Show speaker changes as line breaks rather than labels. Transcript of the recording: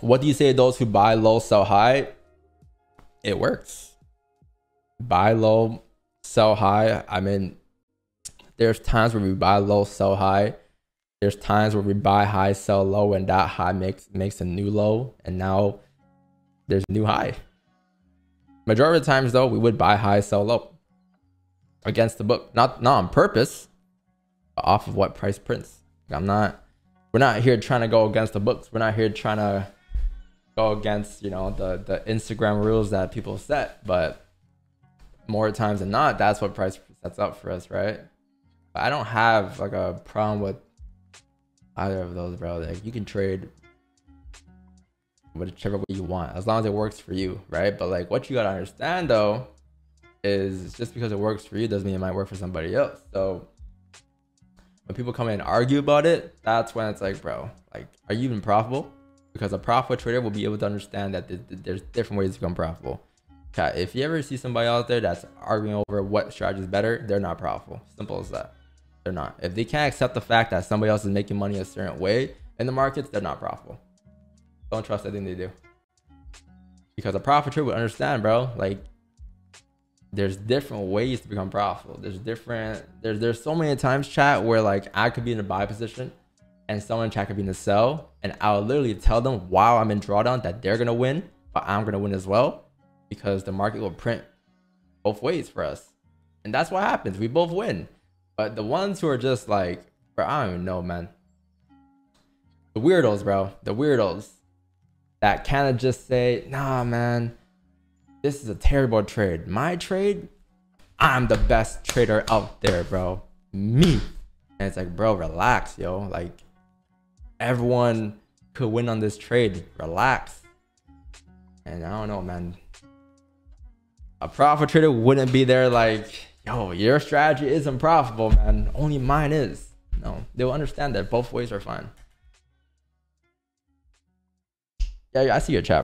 what do you say to those who buy low, sell high? It works. Buy low, sell high. I mean, there's times where we buy low, sell high. There's times where we buy high, sell low, and that high makes makes a new low, and now there's a new high. Majority of the times though, we would buy high, sell low against the book. Not not on purpose, but off of what price prints. I'm not we're not here trying to go against the books. We're not here trying to go against, you know, the the Instagram rules that people set, but more times than not, that's what price sets up for us, right? But I don't have like a problem with either of those, bro. Like you can trade whichever way you want, as long as it works for you, right? But like what you gotta understand though is just because it works for you doesn't mean it might work for somebody else. So when people come in and argue about it, that's when it's like, bro, like, are you even profitable? Because a profitable trader will be able to understand that there's different ways to become profitable. Okay, if you ever see somebody out there that's arguing over what strategy is better, they're not profitable. Simple as that. They're not. If they can't accept the fact that somebody else is making money a certain way in the markets, they're not profitable. Don't trust anything they do. Because a profit trader would understand, bro. Like there's different ways to become profitable. There's different there's there's so many times chat where like I could be in a buy position and someone chat could be in the sell and I'll literally tell them while I'm in drawdown that they're gonna win, but I'm gonna win as well because the market will print both ways for us. And that's what happens. We both win. But the ones who are just like, bro, I don't even know, man. The weirdos, bro. The weirdos that kind of just say, nah, man, this is a terrible trade. My trade, I'm the best trader out there, bro. Me. And it's like, bro, relax, yo. Like, everyone could win on this trade. Relax. And I don't know, man. A profit trader wouldn't be there like, yo, your strategy isn't profitable, man. Only mine is. No, they'll understand that both ways are fine. Yeah, I see your chat.